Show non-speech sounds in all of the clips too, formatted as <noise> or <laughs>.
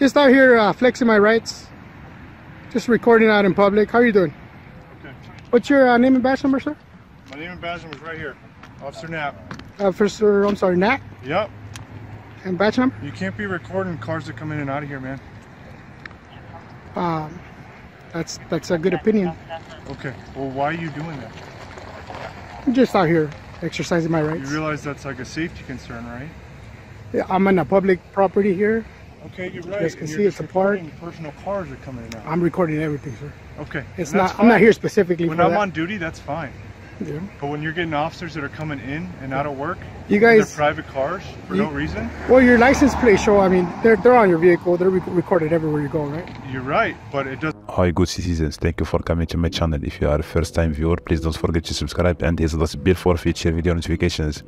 Just out here uh, flexing my rights. Just recording out in public. How are you doing? Okay. What's your uh, name and badge number, sir? My name and badge number is right here. Officer Knapp. Officer, I'm sorry, Nat. Yep. And badge number? You can't be recording cars that come in and out of here, man. Um, that's that's a good opinion. Okay. Well, why are you doing that? I'm just out here exercising my rights. You realize that's like a safety concern, right? Yeah, I'm on a public property here. Okay, you're right. Yes, can and see it's just a park. recording Personal cars are coming in and out. I'm recording everything, sir. Okay. It's and that's not. I'm not here specifically When for I'm that. on duty, that's fine. Yeah. But when you're getting officers that are coming in and out of work, You in their guys- private cars for You- no reason, Well, your license plate show. I mean, they're they're on your vehicle. They're rec- recorded everywhere you go, right? you're right. But it doesn't. Hi good citizens, thank you for coming to my channel. If you are a first time viewer, please don't forget to subscribe and hit the bell for future video notifications.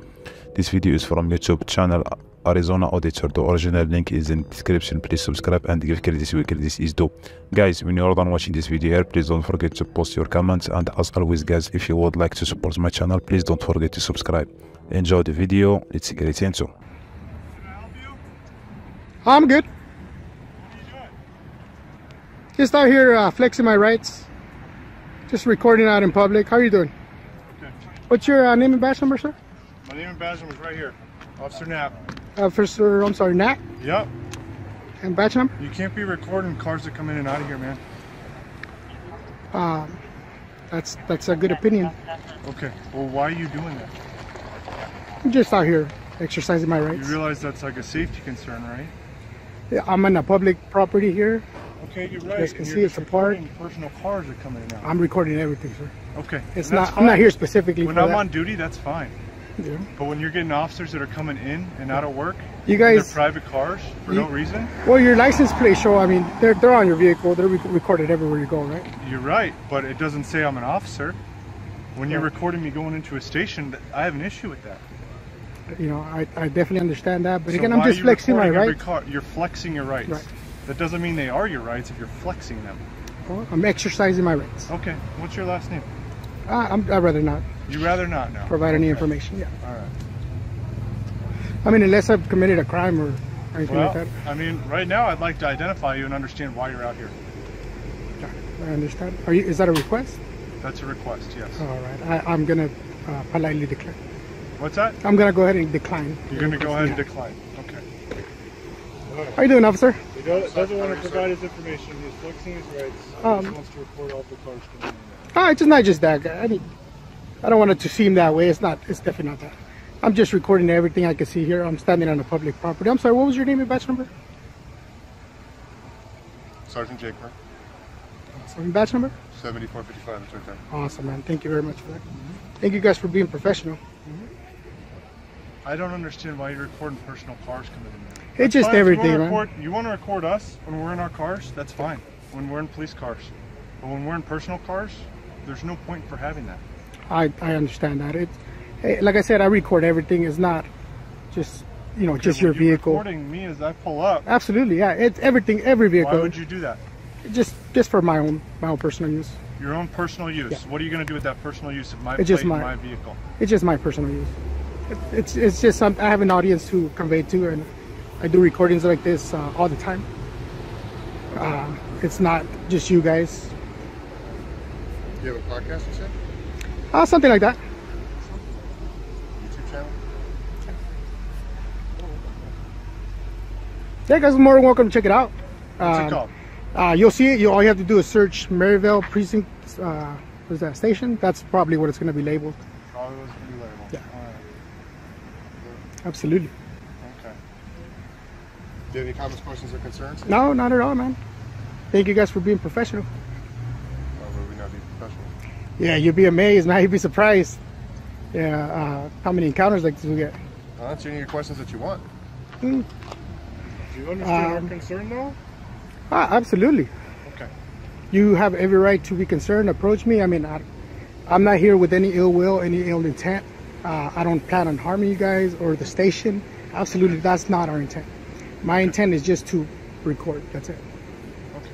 This video is from YouTube channel Arizona Auditor. The original link is in description. Please subscribe and give credit where credit is due. Guys, when you are done watching this video here, please don't forget to post your comments and as always guys, if you would like to support my channel, please don't forget to subscribe. Enjoy the video, let's get into. I'm good. Just out here uh, flexing my rights. Just recording out in public. How are you doing? Okay. What's your uh, name and badge number, sir? My name and badge number is right here. Officer Knapp. Uh, first, I'm sorry, Nat. Yep. And badge number? You can't be recording cars that come in and out of here, man. Um, that's that's a good opinion. Okay. Well, why are you doing that? I'm just out here exercising my rights. You realize that's like a safety concern, right? Yeah, I'm on a public property here. Okay, you're right. Yes, can and see it's a park. Personal cars are coming in. I'm recording everything, sir. Okay. It's not. I'm not here specifically When I'm that. on duty, that's fine. Yeah. But when you're getting officers that are coming in and out of work, You in their guys- private cars for You- no reason, Well, your license plate show. I mean, they're they're on your vehicle. They're rec- recorded everywhere you go, right? you're right. But it doesn't say I'm an officer. When you're recording me going into a station, I have an issue with that. You know, I, I definitely understand that. But So again, I'm just flexing my rights. car? You're flexing your rights. Right. That doesn't mean they are your rights if you're flexing them. Well, I'm exercising my rights. Okay. What's your last name? I, I'm, I'd rather not You rather not know. provide any Okay. information. Yeah. All right. I mean, unless I've committed a crime or anything Well, like that. I mean, right now I'd like to identify you and understand why you're out here. I understand. Are you? Is that a request? That's a request, yes. All right. I, I'm gonna uh, politely decline. What's that? I'm gonna go ahead and decline. You're going to go ahead and decline. Okay. How you doing, officer? He doesn't want to provide his information. He's flexing his rights. He Um, just wants to report all the cars coming in. Oh, it's not just that. I mean, I don't want it to seem that way. It's not. It's definitely not that. I'm just recording everything I can see here. I'm standing on a public property. I'm sorry. What was your name and batch number? Sergeant Jaker, Sorry, badge number. 7455, that's right there. Awesome, man. Thank you very much for that. Thank you guys for being professional. I don't understand why you're recording personal cars coming in there. It's That's just fine. Everything, you man. want, to record, you want to record us when we're in our cars, that's fine. When we're in police cars. But when we're in personal cars, there's no point for having that. I, I understand that. It, like I said, I record everything. It's not just you know just your you're vehicle. recording me as I pull up. Absolutely, yeah. It's everything, every vehicle. Why would you do that? Just just for my own my own personal use. Your own personal use. Yeah. What are you going to do with that personal use of my It's just my- my vehicle? It's just my personal use. It, it's it's just some, I have an audience to convey to, and I do recordings like this uh, all the time. Uh, it's not just you guys. Do you have a podcast, you said? Uh, something like that. YouTube channel? Yeah, guys, more than welcome to check it out. What's Um, it called? Uh, you'll see it. You all you have to do is search Maryville Precinct. Uh, what is that station? That's probably what it's going to be labeled. Probably was pretty labeled. Yeah. Right. Absolutely. Okay. Do you have any comments, questions, or concerns? No, not at all, man. Thank you guys for being professional. Or would we not be professional? Yeah, you'd be amazed, man. <laughs> You'd be surprised. Yeah, uh, how many encounters like this we get. I'll answer any of your questions that you want. Do you understand Um, our concern though? Ah, absolutely. Okay. You have every right to be concerned. Approach me. I mean, I, I'm not here with any ill will, any ill intent. Uh, I don't plan on harming you guys or the station. Absolutely, that's not our intent. My intent is just to record. That's it. Okay.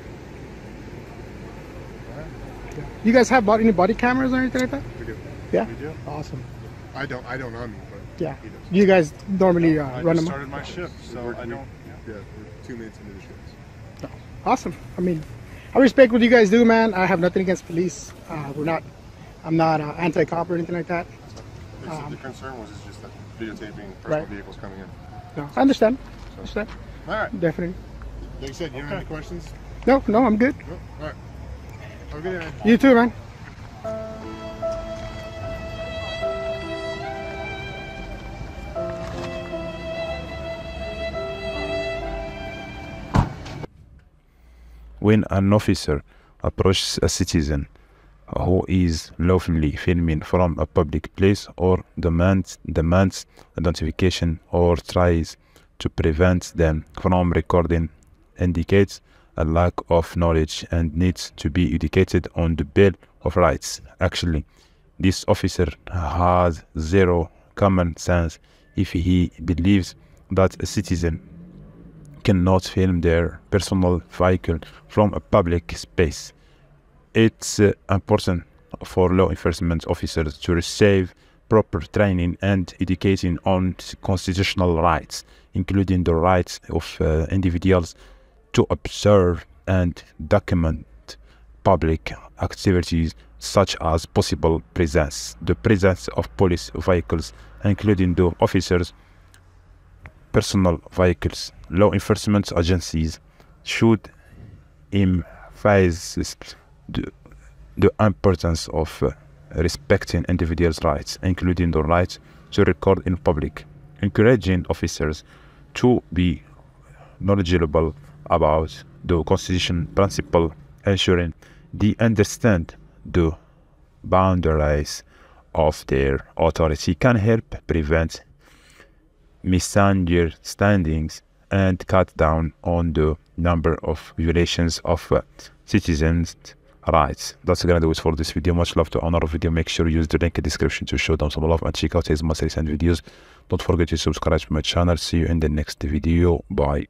Yeah. You guys have bought any body cameras or anything like that? We do. Yeah. We do. Awesome. I don't. I don't on me, but Yeah. he does. You guys normally uh, I run just them. started my shift, so We're- I we- don't. Yeah, we're- two minutes into the shifts. Awesome. I mean, I respect what you guys do, man. I have nothing against police. Uh, we're not. I'm not uh, anti-cop or anything like that. They said the concern was is just that videotaping personal Um, Right. vehicles coming in. No, I understand. Understand. All right. Definitely. Like you said, you don't have any questions? No, no, I'm good. No? All right. Man. You too, man. when an officer approaches a citizen who is lawfully filming from a public place or demands demands identification or tries to prevent them from recording indicates a lack of knowledge and needs to be educated on the bill of rights actually this officer has zero common sense if he believes that a citizen cannot film their personal vehicle from a public space. It's uh, important for law enforcement officers to receive proper training and education on constitutional rights, including the rights of uh, individuals to observe and document public activities such as possible presence, the presence of police vehicles, including the officers' personal vehicles. Law enforcement agencies should emphasize the, the importance of uh, respecting individuals' rights, including the right to record in public, encouraging officers to be knowledgeable about the constitution principle, ensuring they understand the boundaries of their authority can help prevent misunderstandings and cut down on the number of violations of uh, citizens' rights. That's gonna do it for this video. Much love to honor video. Make sure you use the link in the description to show them some love and check out his most recent videos. Don't forget to subscribe to my channel. See you in the next video. Bye.